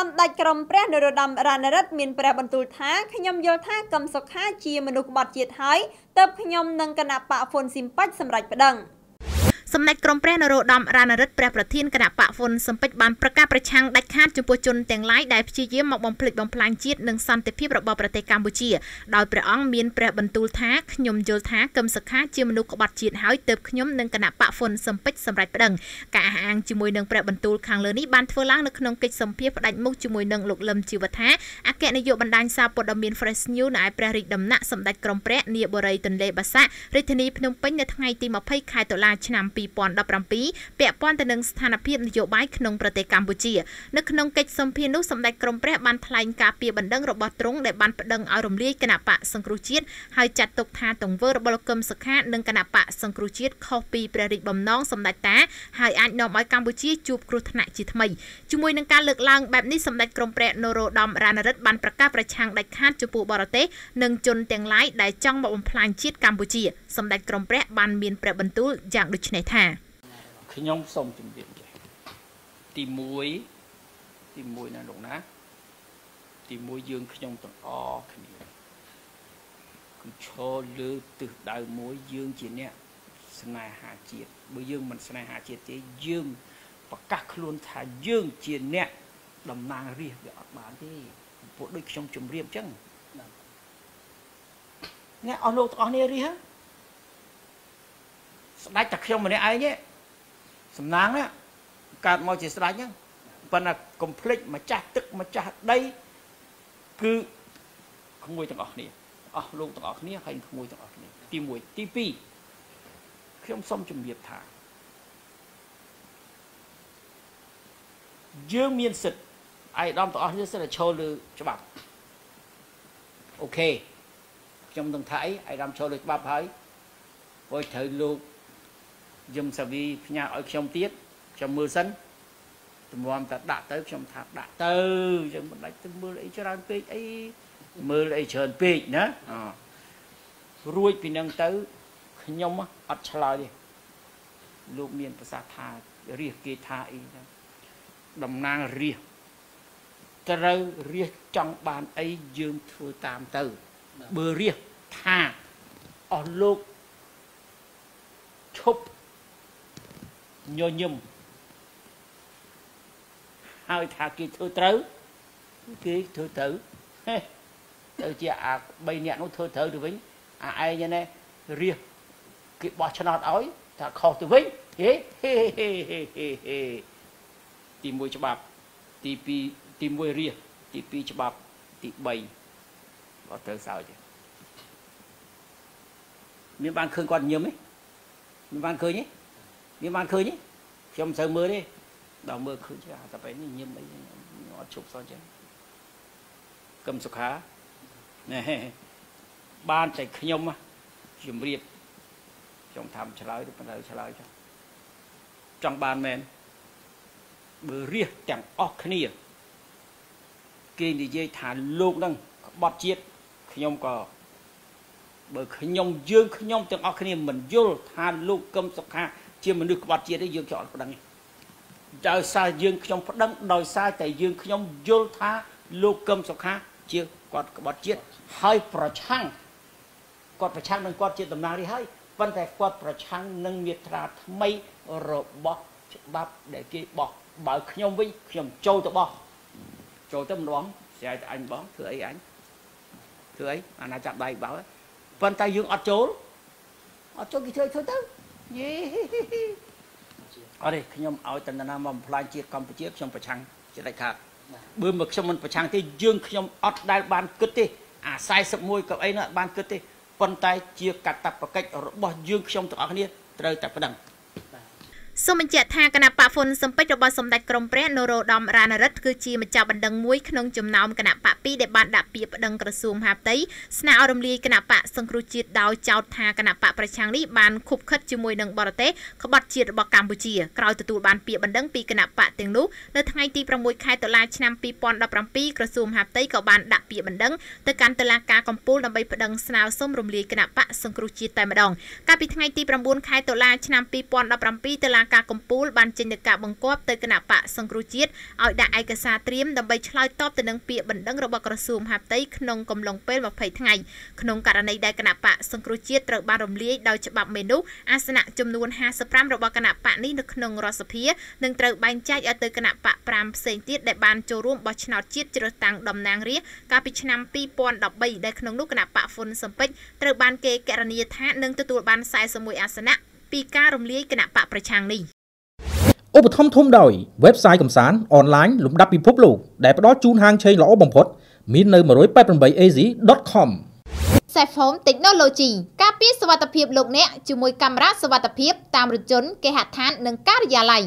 សម្ដេចក្រមព្រះនរោត្តមរណរដ្ឋមានព្រះបន្ទូលថាខ្ញុំយល់ថាកឹមសុខាជាមនុស្សក្បត់ជាតិហើយទើបខ្ញុំនិងគណៈបកហ្វុនស៊ីមប៉ាច់សម្រេចប្តឹង។ សម្ដេចក្រមព្រះនរោត្តមរណរដ្ឋព្រះប្រធានគណៈបកហ្វុនសំពេចបានប្រកាសប្រឆាំងដាច់ខាតចំពោះជនទាំងឡាយដែលព្យាយាមមកបំផ្លិចបំផ្លាញជាតិនិងសន្តិភាពរបស់ប្រទេសកម្ពុជាដោយព្រះអង្គមានព្រះបន្ទូលថាខ្ញុំយល់ថាកឹមសុខាជាមនុស្សក្បត់ជាតិហើយទើបខ្ញុំនិងគណៈបកហ្វុនសំពេចសម្រេចប្តឹងការអះអាងជាមួយនឹងព្រះបន្ទូលខាងលើនេះបានធ្វើឡើងនៅក្នុងកិច្ចសម្ភាសផ្ដាច់មុខជាមួយនឹងលោកលឹមជីវថាអគ្គនាយកបណ្ដាញសារព័ត៌មាន Fresh News នៅឯព្រះរាជដំណាក់សម្ដេចក្រមព្រះនាបរិយទន្លេបាសាក់រាជធានីភ្នំពេញនៅថ្ងៃទី20ខែតុលាឆ្នាំ2017ពាក់ព័ន្ធទៅនឹងស្ថានភាពនយោបាយក្នុងប្រទេសកម្ពុជានៅក្នុងកិច្ចសម្ភារនោះសម្ដេចក្រមព្រះបានថ្លែងការពីបណ្ដឹងរបស់ទ្រង់ដែលបានប្តឹងឲ្យរំលាយគណៈបកសង្គ្រោះជាតិហើយចាត់ទុកថាទង្វើរបស់លោកកឹមសុខានិងគណៈបកសង្គ្រោះជាតិខុសពីព្រះរាជបំណងសម្ដេចតាហើយអាចនាំឲ្យកម្ពុជាជួបគ្រោះថ្នាក់ជាថ្មីជាមួយនឹងការលើកឡើងបែបនេះសម្ដេចក្រមព្រះនរោត្តមរណរដ្ឋបានប្រកាសប្រឆាំងដាច់ខាតចំពោះបរទេសនិងជនទាំងឡាយដែលចង់មកបំផ្លាញជាតិកម្ពុជាសម្ដេចក្រមព្រះបានមានព្រះបន្ទូលយ៉ាងដូចនេះថាខ្ញុំសូមជម្រាបចេះទី1ទី1ណាលោកណា ទី1យើងខ្ញុំទាំងអស់គ្នាគឺឈរលើទិសដៅមួយយើងជាអ្នកស្នេហាជាតិបើយើងមិនស្នេហាជាតិទេយើងប្រកាសខ្លួនថាយើងជាអ្នកតំណាងរាជវាអត់បានទេពួកដូចខ្ញុំជម្រាបអញ្ចឹងអ្នកអស់លោកទាំងអស់គ្នារាជ ស្ដេចតែខ្ញុំម្នាក់ឯងទេសំណាងណាកើតមកជាស្ដេចហ្នឹងប៉ុន្តែកុំភ្លេចម្ចាស់ទឹកម្ចាស់ដីគឺក្មួយទាំងអស់គ្នាអស់លោកទាំងអស់គ្នាហើយក្មួយទាំងអស់គ្នាទី1ទី2ខ្ញុំសូមជម្រាបថាយើងមានសិទ្ធិអាយដាមទាំងអស់គ្នាសិទ្ធិឈរលើច្បាប់អូខេខ្ញុំនឹងថាអីអាយដាមឈរលើច្បាប់ហើយព្រោះត្រូវលោក យឹមសាវីផ្ញើឲ្យខ្ញុំទៀតខ្ញុំមើលសិនទំរាំតែដាក់ទៅខ្ញុំថាដាក់ទៅយើងមិនដាច់ទៅមើលអីច្រើនពេកអីមើលអីច្រើនពេកណារួចពីនឹងទៅខ្ញុំអត់ឆ្លើយទេលោកមានប្រសាសន៍ថារាជគេថាអីហ្នឹងតំណាងរាជត្រូវរាជចង់បានអីយើងធ្វើតាមទៅបើរាជថាអស់លោកឈប់ ញញឹមហើយថាគេធ្វើត្រូវគេធ្វើត្រូវទៅជាអា3នាក់នោះធ្វើត្រូវទៅវិញអាឯងណែរះគេបោះឆ្នោតឲ្យថាខុសទៅវិញហេហេហេហេទី1ច្បាប់ទី2ទី1រះទី2ច្បាប់ទី3ក៏ត្រូវសើចមានបានឃើញគាត់ញឹមទេមានបានឃើញទេ មានបានឃើញទេខ្ញុំមិនសូវមើលទេដល់មើលឃើញថាតែពេលនេះញឹមអីអត់ជប់សោះចឹងកឹមសុខាណែបានតែខ្ញុំជំរាបខ្ញុំថាឆ្លើយទៅប៉ុន្តែឆ្លើយចុះចង់បានមែនបើរះទាំងអស់គ្នាគេនិយាយថាលោកនឹងក្បត់ជាតិខ្ញុំក៏បើខ្ញុំយើងខ្ញុំទាំងអស់គ្នាមិនយល់ថាលោកកឹមសុខា ជាមនុស្សក្បត់ជាតិទេយើងចោលប្តឹងដោយសារយើងខ្ញុំប្តឹងដោយសារតែយើងខ្ញុំយល់ថាលោកកឹមសុខាជាគាត់ក្បត់ជាតិហើយប្រឆាំងគាត់ប្រឆាំងនឹងគាត់ជាតំណាងរាជហើយប៉ុន្តែគាត់ប្រឆាំងនឹងមាត្រាថ្មីរបស់ច្បាប់ដែលគេបោះបើខ្ញុំវិញខ្ញុំចូលទៅបោះចូលទៅម្ដងស្រ័យទៅអញបងធ្វើអីអញធ្វើអីអាណាចាប់ដៃបោប៉ុន្តែយើងអត់ចូលអត់ចូលគេធ្វើធ្វើទៅ យេអត់ទេខ្ញុំឲ្យតណ្ណាមកបំផ្លាញជាតិកម្ពុជាខ្ញុំប្រឆាំងជាដាច់ខាតបើមកខ្ញុំមិនប្រឆាំងទេយើងខ្ញុំអត់ដែលបានគិតទេអា41កៅអីនោះអត់បានគិតទេប៉ុន្តែជាកតបកិច្ចរបស់យើងខ្ញុំទាំងអស់គ្នាត្រូវតែប្តឹង សូមបញ្ជាក់ថាគណៈបកហ្វុនសំពេចរបស់សម្ដេចក្រមព្រះនរោត្តមរណរដ្ឋគឺជាម្ចាស់បណ្ដឹងមួយក្នុងចំណោមគណៈបកពីរដែលបានដាក់ពាក្យប្តឹងក្រសួងមហាផ្ទៃស្នើឲ្យរំលាយគណៈបកសង្គ្រោះជាតិដោយចោទថាគណៈបកប្រឆាំងនេះបានខុបខិតជាមួយនឹងបរទេសក្បត់ជាតិរបស់កម្ពុជាក្រោយទទួលបានពាក្យបណ្ដឹងពីគណៈបកទាំងនោះនៅថ្ងៃទី6ខែតុលាឆ្នាំ2017ក្រសួងមហាផ្ទៃក៏បានដាក់ពាក្យបណ្ដឹងទៅកាន់តុលាការកំពូលដើម្បីប្តឹងស្នើសុំរំលាយគណៈបកសង្គ្រោះជាតិតែម្ដងកាលពីថ្ងៃទី9ខែតុលាឆ្នាំ2017តុលាការកម្ពុជាបានចេញនូវការបង្គាប់ទៅគណៈបកសង្គ្រោះជាតិឲ្យដាក់ឯកសារត្រៀមដើម្បីឆ្លើយតបទៅនឹងពាក្យបណ្ដឹងរបស់ក្រសួងមហាផ្ទៃក្នុងកំឡុងពេល20ថ្ងៃក្នុងករណីដែលគណៈបកសង្គ្រោះជាតិត្រូវបានរំលាយដោយច្បាប់មេនោះអាសនៈចំនួន55របស់គណៈបកនេះនៅក្នុងរដ្ឋសភានឹងត្រូវបែងចែកឲ្យទៅគណៈបក5ផ្សេងទៀតដែលបានចូលរួមបោះឆ្នោតជាតិជ្រើសតាំងតំណាងរាស្ត្រកាលពីឆ្នាំ2013ដែលក្នុងនោះគណៈបកហ្វុនសំពេចត្រូវបានគេកណនាថានឹងទទួលបាន41អាសនៈ ពីការរំលាយគណៈបកប្រឆាំងនេះឧបត្ថម្ភធំដោយ website កំសាន្តអនឡាញលំដាប់ពិភពលោកដែលផ្ដល់ជូនហាងឆេងល្អបំផុត មាននៅ 188az.com Safe Home Technology ការពារសុវត្ថិភាពលោកអ្នកជាមួយកាមេរ៉ាសុវត្ថិភាពតាមរថយន្តគេហដ្ឋាននិងការិយាល័យ